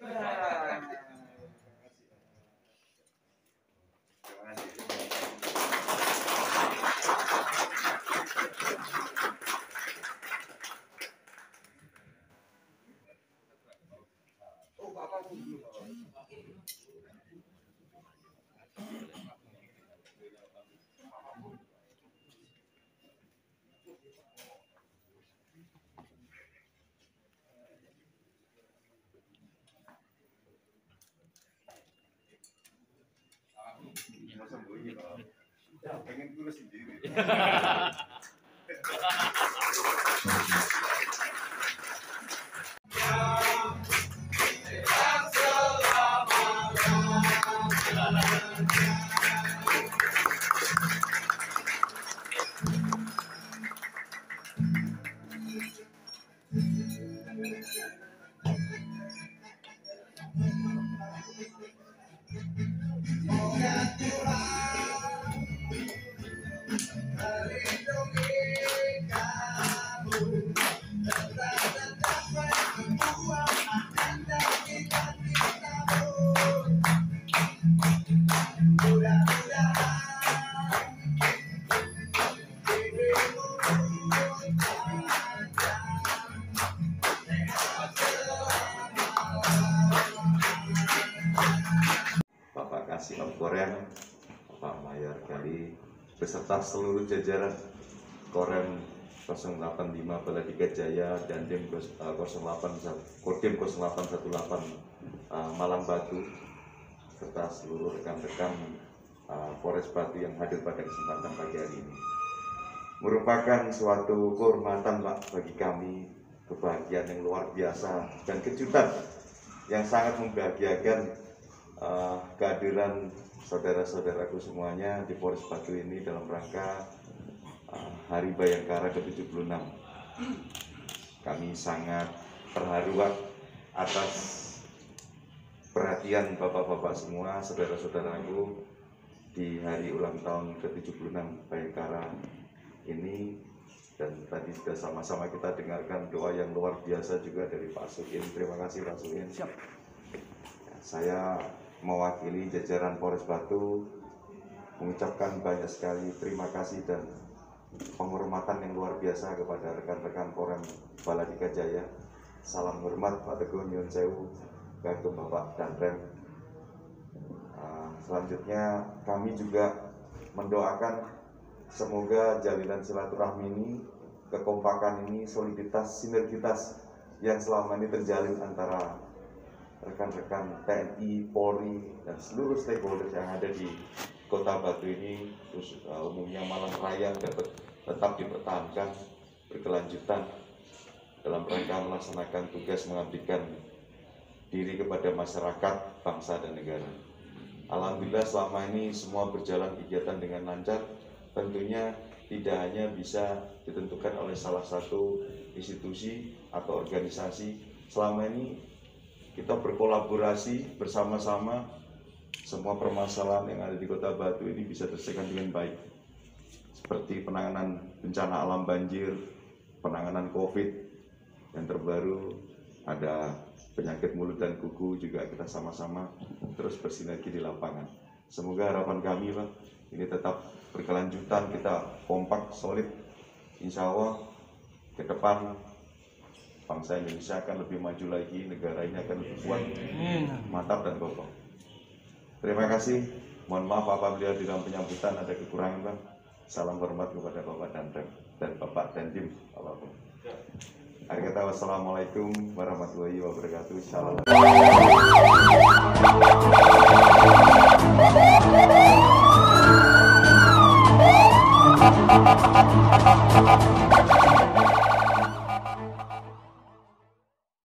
but I 김하선 모이기가 야, 백엔 뚫었으면 되겠네. Bapak Kasih Korem, Bapak Mayor Gali, beserta seluruh jajaran Korem 085 Baladiga Jaya dan Dim 08 Kodim 0818 uh, Malang Batu serta seluruh rekan-rekan uh, Polres Batu yang hadir pada kesempatan pagi hari ini. Merupakan suatu kehormatan Pak bagi kami, kebahagiaan yang luar biasa dan kejutan yang sangat membahagiakan uh, kehadiran saudara-saudaraku semuanya di Polres Batu ini dalam rangka uh, Hari Bayangkara ke-76. Kami sangat terharu atas perhatian bapak-bapak semua, saudara-saudaraku di hari ulang tahun ke-76 Bayangkara ini dan tadi sudah sama-sama kita dengarkan doa yang luar biasa juga dari Pak Sukin. Terima kasih Pak Sukin. Ya, saya mewakili jajaran Polres Batu mengucapkan banyak sekali terima kasih dan penghormatan yang luar biasa kepada rekan-rekan Polres Baladika Jaya. Salam hormat Pak Teguh Nyun Sewu, kagum Bapak dan Rem. Uh, selanjutnya kami juga mendoakan semoga jalinan silaturahmi ini, kekompakan ini, soliditas, sinergitas yang selama ini terjalin antara rekan-rekan TNI, Polri, dan seluruh stakeholder yang ada di Kota Batu ini, terus uh, umumnya Malang Raya dapat tetap dipertahankan berkelanjutan dalam rangka melaksanakan tugas mengabdikan diri kepada masyarakat, bangsa, dan negara. Alhamdulillah selama ini semua berjalan kegiatan dengan lancar, tentunya tidak hanya bisa ditentukan oleh salah satu institusi atau organisasi. Selama ini kita berkolaborasi bersama-sama semua permasalahan yang ada di Kota Batu ini bisa terselesaikan dengan baik. Seperti penanganan bencana alam banjir, penanganan Covid, yang terbaru ada penyakit mulut dan kuku juga kita sama-sama terus bersinergi di lapangan. Semoga harapan kami Pak, ini tetap berkelanjutan, kita kompak, solid. Insya Allah ke depan bangsa Indonesia akan lebih maju lagi, negara ini akan lebih kuat, mantap dan kokoh. Terima kasih. Mohon maaf apabila di dalam penyambutan ada kekurangan Bang. Salam hormat kepada Bapak dan Rem dan Bapak dan Dim. Apa pun. Akhir kata wassalamualaikum warahmatullahi wabarakatuh. Shalom.